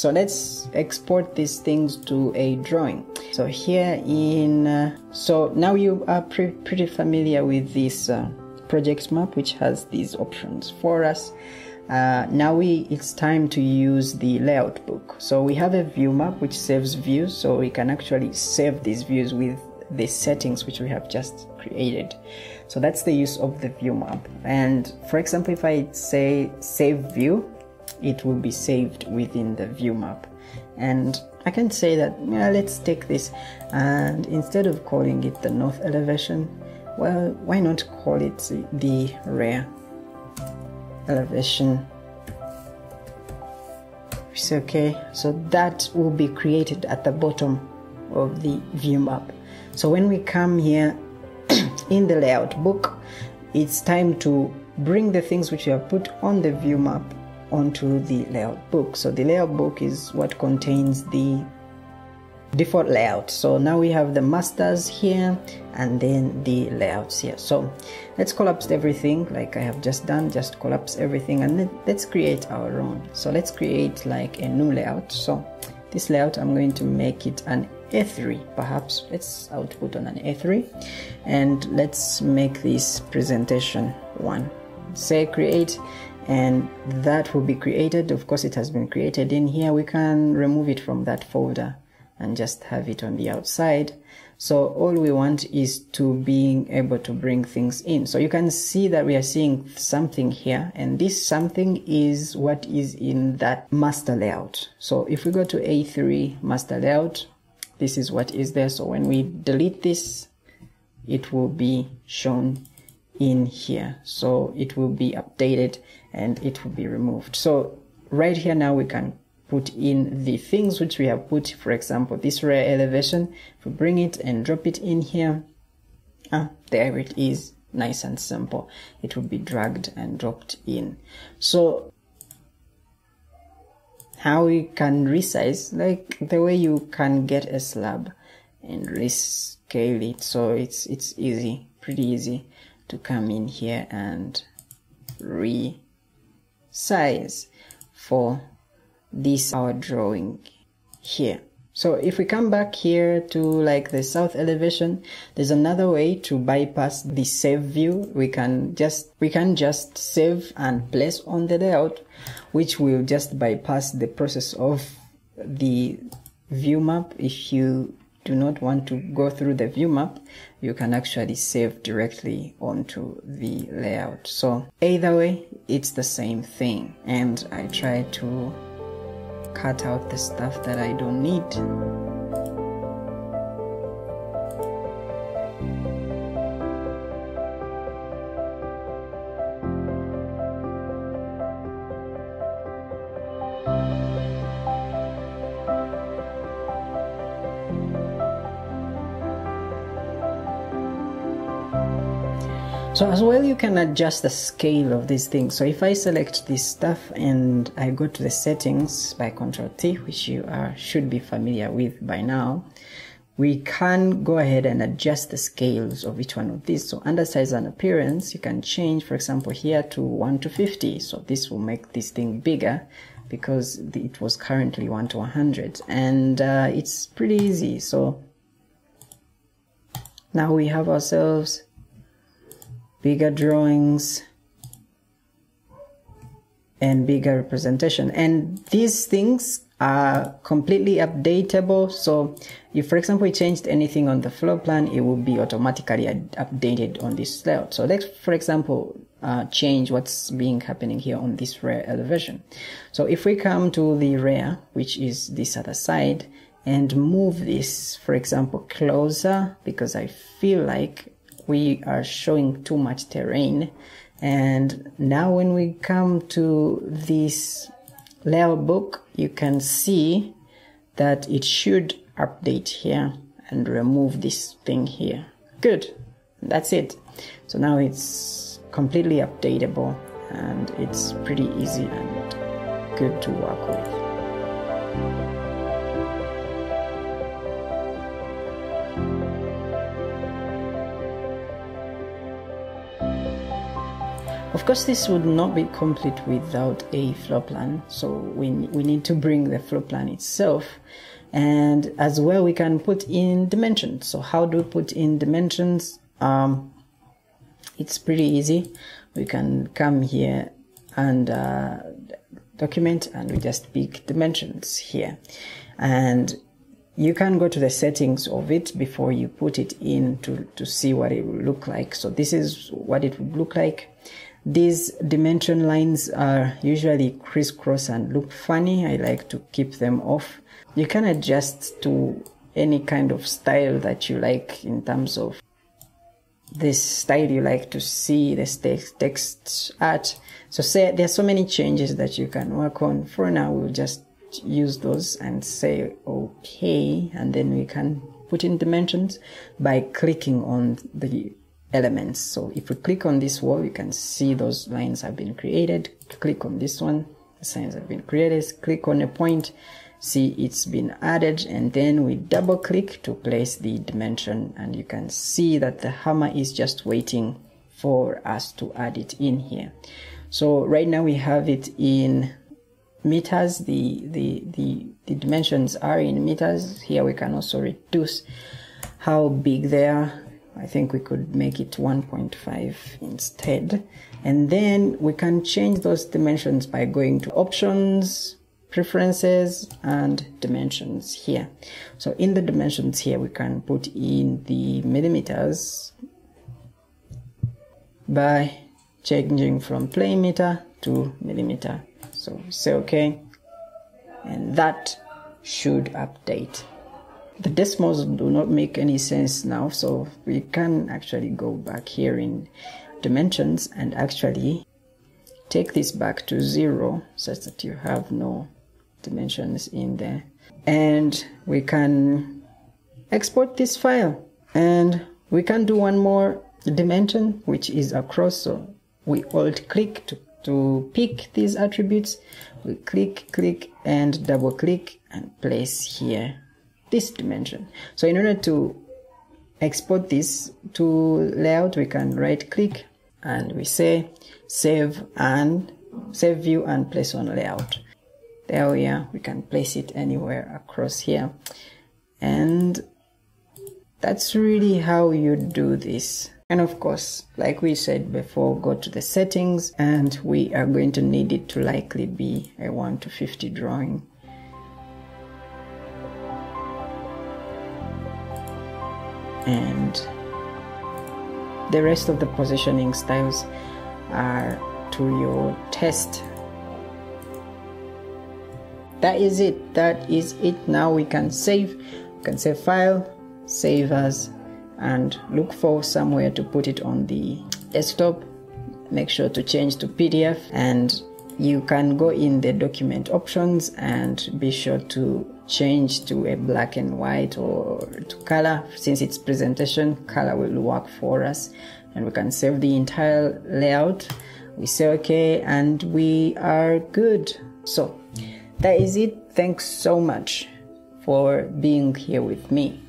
So let's export these things to a drawing. So here in, uh, so now you are pre pretty familiar with this uh, project map which has these options for us. Uh, now we it's time to use the layout book. So we have a view map which saves views so we can actually save these views with the settings which we have just created. So that's the use of the view map. And for example, if I say save view, it will be saved within the view map. And I can say that, let's take this and instead of calling it the north elevation, well, why not call it the rear elevation? It's okay. So that will be created at the bottom of the view map. So when we come here in the layout book, it's time to bring the things which we have put on the view map onto the layout book. So the layout book is what contains the default layout. So now we have the masters here and then the layouts here. So let's collapse everything like I have just done, just collapse everything and then let's create our own. So let's create like a new layout. So this layout, I'm going to make it an a3 perhaps let's output on an A3 and let's make this presentation one say create and that will be created. Of course it has been created in here. We can remove it from that folder and just have it on the outside. So all we want is to being able to bring things in. So you can see that we are seeing something here and this something is what is in that master layout. So if we go to a3 master layout this is what is there. So when we delete this it will be shown in here. So it will be updated and it will be removed. So right here now we can put in the things which we have put for example this rear elevation. If we bring it and drop it in here ah there it is nice and simple. It will be dragged and dropped in. So how you can resize like the way you can get a slab and rescale it. So it's it's easy pretty easy to come in here and resize for this our drawing here so if we come back here to like the south elevation, there's another way to bypass the save view. We can just, we can just save and place on the layout, which will just bypass the process of the view map. If you do not want to go through the view map, you can actually save directly onto the layout. So either way, it's the same thing. And I try to cut out the stuff that I don't need. So as well you can adjust the scale of these things. So if I select this stuff and I go to the settings by Control T, which you are should be familiar with by now, we can go ahead and adjust the scales of each one of these. So under size and appearance, you can change, for example, here to 1 to 50. So this will make this thing bigger because it was currently 1 to 100. And uh, it's pretty easy. So now we have ourselves bigger drawings and bigger representation. And these things are completely updatable. So if for example we changed anything on the floor plan it will be automatically updated on this layout. So let's for example uh, change what's being happening here on this rear elevation so if we come to the rear which is this other side and move this for example closer because I feel like we are showing too much terrain. And now when we come to this layout book, you can see that it should update here and remove this thing here. Good. That's it. So now it's completely updatable and it's pretty easy and good to work with. Of course, this would not be complete without a floor plan. So we, we need to bring the floor plan itself. And as well, we can put in dimensions. So how do we put in dimensions? Um, it's pretty easy. We can come here and uh, document and we just pick dimensions here. And you can go to the settings of it before you put it in to, to see what it will look like. So this is what it would look like. These dimension lines are usually crisscross and look funny. I like to keep them off. You can adjust to any kind of style that you like in terms of this style you like to see this text, text. So say are so many changes that you can work on. For now, we'll just use those and say okay, and then we can put in dimensions by clicking on the elements. So if we click on this wall, you can see those lines have been created. Click on this one, the lines have been created. Click on a point, see it's been added, and then we double click to place the dimension, and you can see that the hammer is just waiting for us to add it in here. So right now we have it in meters. The, the, the, the dimensions are in meters. Here we can also reduce how big they are I think we could make it 1.5 instead. And then we can change those dimensions by going to options, preferences, and dimensions here. So in the dimensions here, we can put in the millimeters by changing from plane meter to millimeter. So say okay, and that should update the decimals do not make any sense now so we can actually go back here in dimensions and actually take this back to zero such that you have no dimensions in there. And we can export this file. And we can do one more dimension which is across. So we alt click to, to pick these attributes. We click click and double click and place here this dimension. So in order to export this to layout, we can right click and we say save and save view and place on layout. There we are. We can place it anywhere across here. And that's really how you do this. And of course, like we said before, go to the settings and we are going to need it to likely be a 1 to 50 drawing. And the rest of the positioning styles are to your test. That is it. That is it. Now we can save. We can save file save as and look for somewhere to put it on the desktop. Make sure to change to pdf and you can go in the document options and be sure to change to a black and white or to color. Since it's presentation color will work for us. And we can save the entire layout. We say okay and we are good. So that is it. Thanks so much for being here with me